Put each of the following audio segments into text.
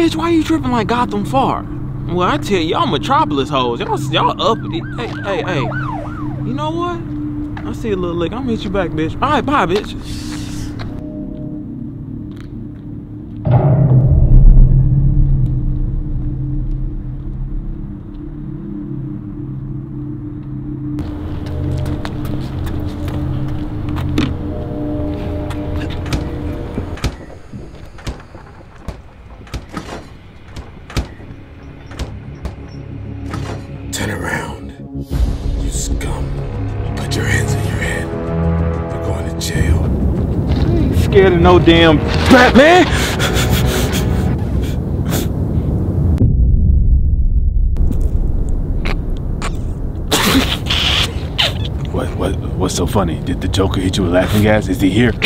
Bitch, why you tripping like Gotham far? Well, I tell y'all Metropolis hoes. Y'all, y'all uppity. Hey, hey, hey. You know what? I see a little lick. I'm gonna hit you back, bitch. All right, bye, bitch. Turn around. You scum. Put your hands in your head. You're going to jail. I ain't Scared of no damn Batman. What, what, what's so funny? Did the Joker hit you with laughing gas? Is he here?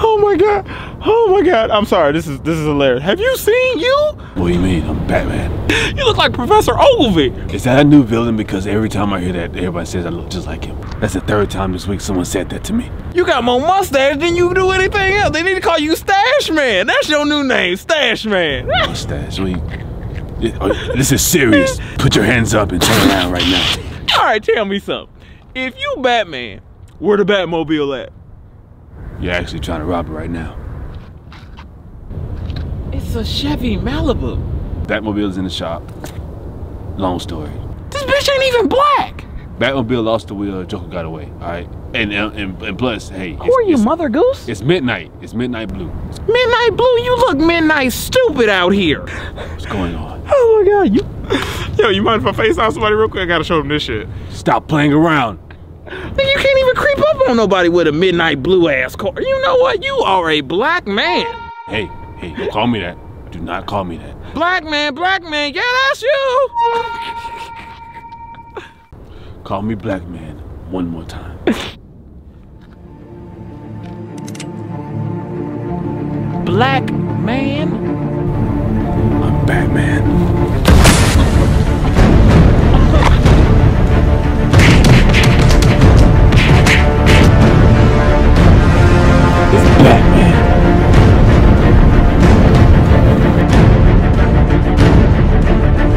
Oh my god. Oh my god. I'm sorry. This is this is hilarious. Have you seen you? What do you mean? I'm Batman. You look like Professor Ogilvy. Is that a new villain? Because every time I hear that, everybody says I look just like him. That's the third time this week someone said that to me. You got more mustache than you do anything else. They need to call you Stash Man. That's your new name, Stash Man. Mustache. We, oh, this is serious. Put your hands up and turn around right now. All right, tell me something. If you Batman, where the Batmobile at? You're actually trying to rob it right now. It's a Chevy Malibu. Batmobile is in the shop. Long story. This bitch ain't even black. Batmobile lost the wheel. Joker got away. All right. And and, and, and plus, hey, Who are you, Mother Goose? it's midnight. It's midnight blue. Midnight Blue. You look midnight stupid out here. What's going on? Oh my god, you. Yo, you mind if I face FaceTime somebody real quick? I gotta show them this shit. Stop playing around. Nigga, you can't even creep up on nobody with a midnight blue ass car. You know what? You are a black man. Hey, hey, don't call me that. Do not call me that. Black man, black man. Yeah, that's you. Call me black man one more time. Black man. I'm Batman.